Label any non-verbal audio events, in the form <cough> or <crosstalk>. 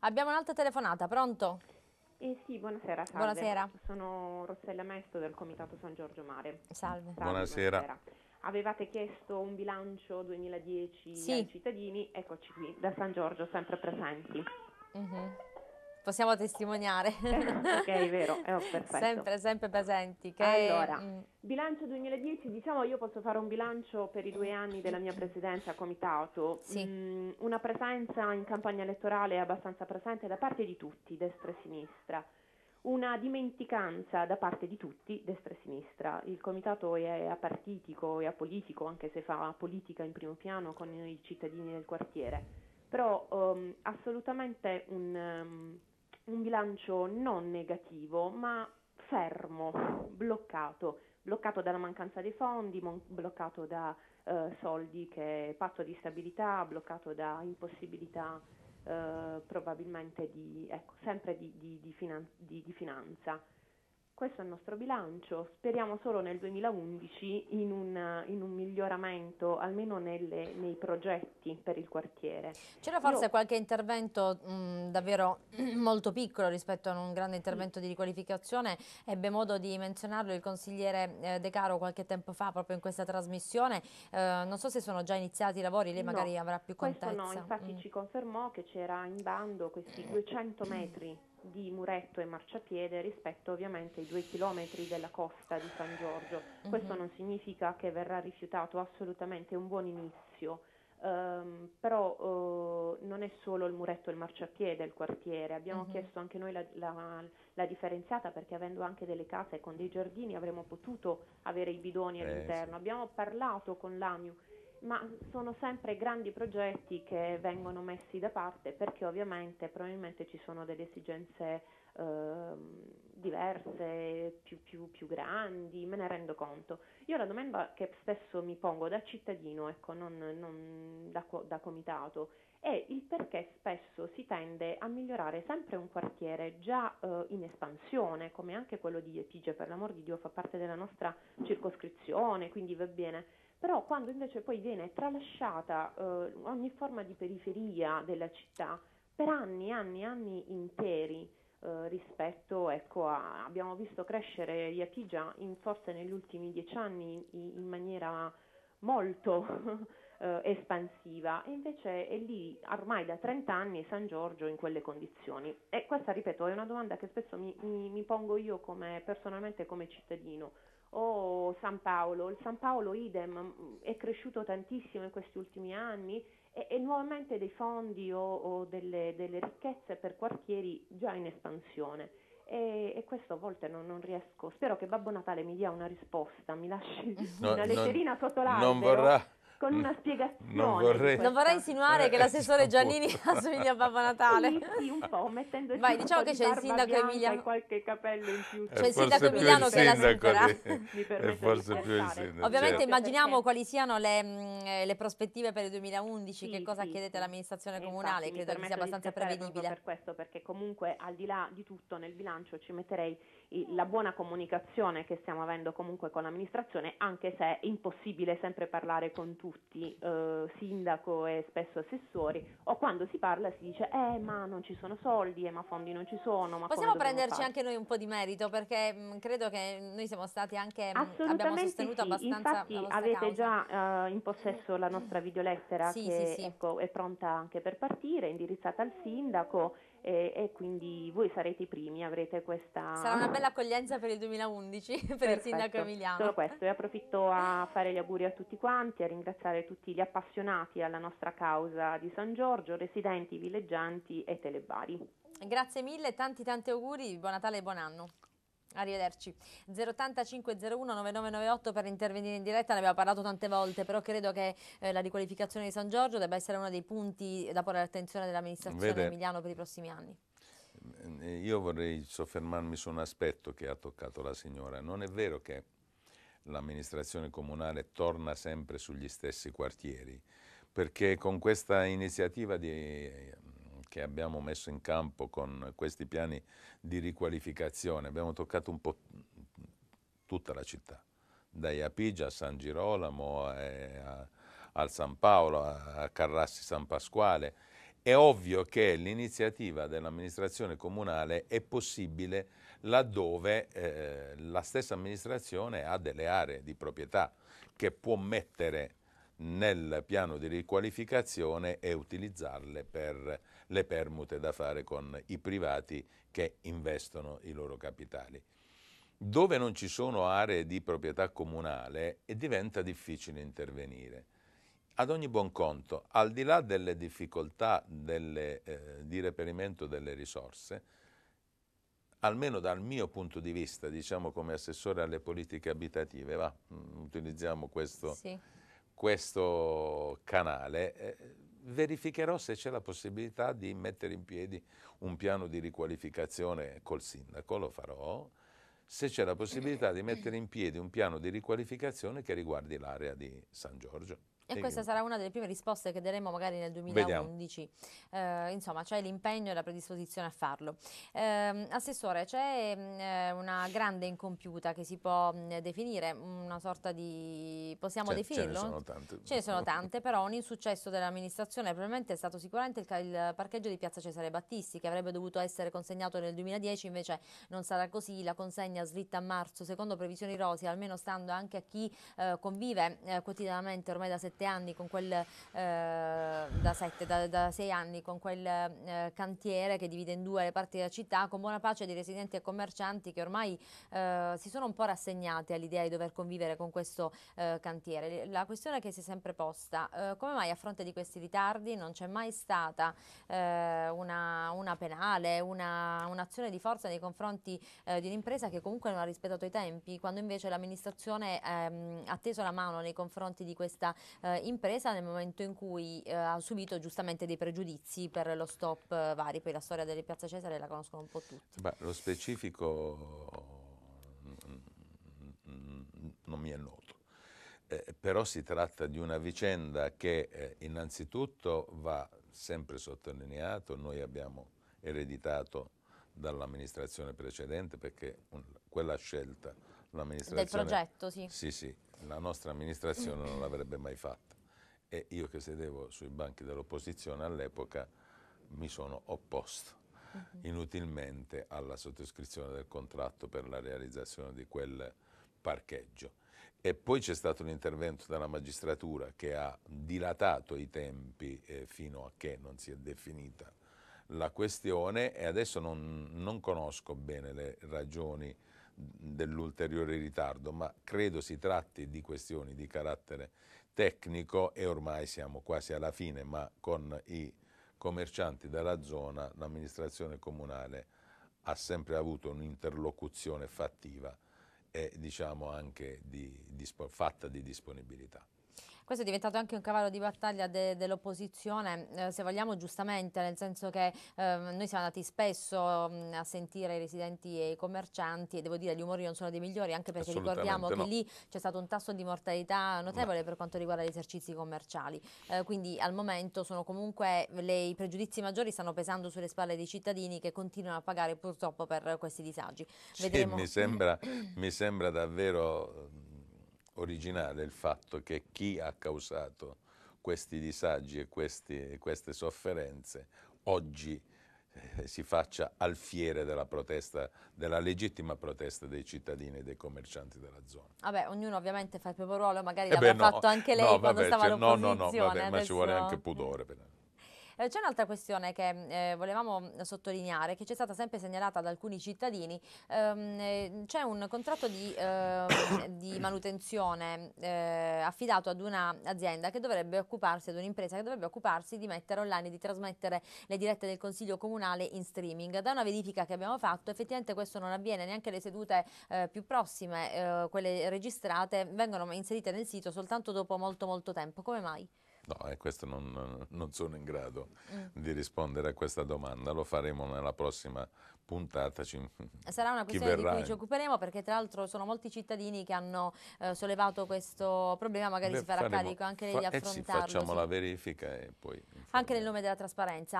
Abbiamo un'altra telefonata, pronto? Eh sì, buonasera, salve. Buonasera. Sono Rossella Mesto del Comitato San Giorgio Mare. Salve. Salve, Buonasera. Avevate chiesto un bilancio 2010 Sì. ai cittadini, eccoci qui, da San Giorgio, sempre presenti. Mhm. Possiamo testimoniare. <laughs> ok, vero, eh, oh, perfetto. sempre, sempre presenti. Che, Allora, mm, Bilancio 2010, diciamo io posso fare un bilancio per i due anni della mia presidenza a comitato, Sì. Mm, una presenza in campagna elettorale abbastanza presente da parte di tutti, destra e sinistra, una dimenticanza da parte di tutti, destra e sinistra. Il comitato è apartitico e apolitico, anche se fa politica in primo piano con i cittadini del quartiere, però ehm, assolutamente un, ehm, un bilancio non negativo, ma fermo, bloccato, bloccato dalla mancanza dei fondi, mon- bloccato da eh, soldi che patto di stabilità, bloccato da impossibilità eh, probabilmente di, ecco, sempre di, di- di finan- di- di finanza. Questo è il nostro bilancio, speriamo solo nel 2011 in un, in un miglioramento, almeno nelle- nei progetti per il quartiere. C'era forse Io- qualche intervento mh, davvero <clears throat> molto piccolo rispetto a un grande intervento di riqualificazione. Ebbe modo di menzionarlo il consigliere eh, De Caro qualche tempo fa proprio in questa trasmissione. Eh, non so se sono già iniziati i lavori, lei No, magari avrà più Questo contezza. no, infatti Mm. ci confermò che c'era in bando questi 200 metri di muretto e marciapiede rispetto ovviamente ai due chilometri della costa di San Giorgio. Questo Mhm. non significa che verrà rifiutato assolutamente, è un buon inizio. Ehm, però eh, non è solo il muretto e il marciapiede il quartiere, abbiamo Mhm. chiesto anche noi la, la- la differenziata perché avendo anche delle case con dei giardini avremmo potuto avere i bidoni Eh, all'interno. Abbiamo parlato con l'AMIU ma sono sempre grandi progetti che vengono messi da parte perché ovviamente probabilmente ci sono delle esigenze diverse, più, più- più grandi, me ne rendo conto. Io la domanda che spesso mi pongo da cittadino, ecco, non, non da, da comitato, è il perché spesso si tende a migliorare sempre un quartiere già eh, in espansione, come anche quello di Epige, per l'amor di Dio, fa parte della nostra circoscrizione, quindi va bene. Però quando invece poi viene tralasciata eh, ogni forma di periferia della città per anni, anni, anni interi eh, rispetto, ecco, a, abbiamo visto crescere Iapigia in, forse negli ultimi dieci anni in, in maniera molto <laughs> eh, espansiva. E invece è lì ormai da 30 anni San Giorgio in quelle condizioni. E questa, ripeto, è una domanda che spesso mi, mi- mi pongo io come, personalmente come cittadino. O San Paolo, il San Paolo idem mh, è cresciuto tantissimo in questi ultimi anni e, e nuovamente dei fondi o, o delle, delle ricchezze per quartieri già in espansione. E, e questo a volte non, non riesco. Spero che Babbo Natale mi dia una risposta, mi lasci <laughs> No, una non- letterina sotto l'albero non vorrà con una n- spiegazione. non vorrei- Non vorrei insinuare che l'assessore Eh, Giannini <laughs> <laughs> assomiglia a Babbo Natale. Sì, sì, un po', mettendoci Vai, un diciamo po' che di c'è il sindaco Emiliano- qualche capello in più. È C'è il sindaco Emiliano il che la supera. di- <laughs> è forse più il sindaco Ovviamente certo. immaginiamo quali siano le, mh, eh, le prospettive per il 2011, Sì, che cosa sì, chiedete all'amministrazione E comunale, infatti credo che sia abbastanza prevedibile. per questo, perché comunque al di là di tutto nel bilancio ci metterei la buona comunicazione che stiamo avendo comunque con l'amministrazione, anche se è impossibile sempre parlare con tutti, eh, sindaco e spesso assessori, o quando si parla si dice eh ma non ci sono soldi, eh ma fondi non ci sono, ma Possiamo prenderci fare? anche noi un po' di merito perché mh, credo che noi siamo stati anche, mh, abbiamo Assolutamente sostenuto sì, abbastanza infatti avete causa. già eh, in possesso la nostra videolettera Sì, che sì, sì. ecco, è pronta anche per partire, indirizzata al sindaco e, e quindi voi sarete i primi, avrete questa... Sarà una bella accoglienza per il 2011 <laughs> per il Perfetto, sindaco Emiliano. Solo questo, e approfitto a fare gli auguri a tutti quanti, a ringraziare tutti gli appassionati alla nostra causa di San Giorgio, residenti, villeggianti e telebari. Grazie mille, tanti tanti auguri, buon Natale e buon anno. Arrivederci. 08501 9998 per intervenire in diretta, ne abbiamo parlato tante volte, però credo che eh, la riqualificazione di San Giorgio debba essere uno dei punti da porre all'attenzione dell'amministrazione Vede- Emiliano per i prossimi anni. Eh, Io vorrei soffermarmi su un aspetto che ha toccato la signora. Non è vero che l'amministrazione comunale torna sempre sugli stessi quartieri, perché con questa iniziativa di- che abbiamo messo in campo con questi piani di riqualificazione. Abbiamo toccato un po' tutta la città, da Iapigia a San Girolamo, eh, a- al San Paolo, a, Carrassi San Pasquale. È ovvio che l'iniziativa dell'amministrazione comunale è possibile laddove eh, la stessa amministrazione ha delle aree di proprietà che può mettere nel piano di riqualificazione e utilizzarle per le permute da fare con i privati che investono i loro capitali. Dove non ci sono aree di proprietà comunale diventa difficile intervenire. Ad ogni buon conto, al di là delle difficoltà delle, eh, di reperimento delle risorse, almeno dal mio punto di vista, diciamo come assessore alle politiche abitative, va, mm, utilizziamo questo, sì. Questo canale, eh, verificherò se c'è la possibilità di mettere in piedi un piano di riqualificazione col sindaco, lo farò, se c'è la possibilità di mettere in piedi un piano di riqualificazione che riguardi l'area di San Giorgio. E questa sarà una delle prime risposte che daremo magari nel 2011. Eh, insomma, c'è l'impegno e la predisposizione a farlo. Eh, assessore, c'è eh, una grande incompiuta che si può mh, definire, una sorta di... possiamo definirlo? Ce ne sono tante. Ce ne sono tante, però un insuccesso dell'amministrazione probabilmente è stato sicuramente il, il, parcheggio di Piazza Cesare Battisti, che avrebbe dovuto essere consegnato nel 2010, invece non sarà così, la consegna slitta a marzo, secondo previsioni rosi, almeno stando anche a chi eh, convive eh, quotidianamente ormai da settimane sette anni con quel, eh, da, sette, da, da, sei anni con quel eh, cantiere che divide in due le parti della città, con buona pace di residenti e commercianti che ormai eh, si sono un po' rassegnati all'idea di dover convivere con questo eh, cantiere. La questione che si è sempre posta, eh, come mai a fronte di questi ritardi non c'è mai stata eh, una, una, penale, una, un'azione di forza nei confronti di un'impresa che comunque non ha rispettato i tempi, quando invece l'amministrazione ehm, ha teso la mano nei confronti di questa eh, impresa nel momento in cui eh, ha subito giustamente dei pregiudizi per lo stop eh, vari, poi la storia delle Piazza Cesare la conoscono un po' tutti. Beh, lo specifico non mi è noto, eh, però si tratta di una vicenda che eh, innanzitutto va sempre sottolineato, noi abbiamo ereditato dall'amministrazione precedente perché un, quella scelta. Del progetto, sì. Sì, sì, la nostra amministrazione non l'avrebbe mai fatta e io che sedevo sui banchi dell'opposizione all'epoca mi sono opposto uh-huh. inutilmente alla sottoscrizione del contratto per la realizzazione di quel parcheggio. E poi c'è stato un intervento della magistratura che ha dilatato i tempi eh, fino a che non si è definita la questione e adesso non, non conosco bene le ragioni dell'ulteriore ritardo, ma credo si tratti di questioni di carattere tecnico e ormai siamo quasi alla fine, ma con i commercianti della zona l'amministrazione comunale ha sempre avuto un'interlocuzione fattiva e diciamo anche di, di, fatta di disponibilità. Questo è diventato anche un cavallo di battaglia de dell'opposizione, eh, se vogliamo giustamente, nel senso che eh, noi siamo andati spesso mh, a sentire i residenti e i commercianti e devo dire gli umori non sono dei migliori, anche perché ricordiamo no. che lì c'è stato un tasso di mortalità notevole no. per quanto riguarda gli esercizi commerciali. Eh, quindi al momento sono comunque le, i pregiudizi maggiori stanno pesando sulle spalle dei cittadini che continuano a pagare purtroppo per questi disagi. Sì, mi, sembra, <clears throat> mi sembra davvero originale il fatto che chi ha causato questi disagi e questi, queste sofferenze oggi eh, si faccia alfiere della protesta, della legittima protesta dei cittadini e dei commercianti della zona. Vabbè, ognuno ovviamente fa il proprio ruolo, magari eh l'aveva no, fatto anche lei no, quando vabbè, stava all'opposizione. No, no, no, vabbè, adesso... ma ci vuole anche pudore. Per... Eh, c'è un'altra questione che eh, volevamo sottolineare, che ci è stata sempre segnalata da alcuni cittadini. Ehm, eh, c'è un contratto di, ehm, di manutenzione eh, affidato ad un'azienda che dovrebbe occuparsi, ad un'impresa che dovrebbe occuparsi di mettere online di trasmettere le dirette del Consiglio Comunale in streaming. Da una verifica che abbiamo fatto, effettivamente questo non avviene, neanche le sedute eh, più prossime, eh, quelle registrate, vengono inserite nel sito soltanto dopo molto molto tempo. Come mai? No, e questo non, non, sono in grado mm. di rispondere a questa domanda, lo faremo nella prossima puntata. Sarà una questione di cui ci occuperemo perché tra l'altro sono molti cittadini che hanno eh, sollevato questo problema, magari Beh, si farà faremo, carico anche lei di affrontarlo. Eh sì, facciamo sì. la verifica e poi... Anche nel nome della trasparenza.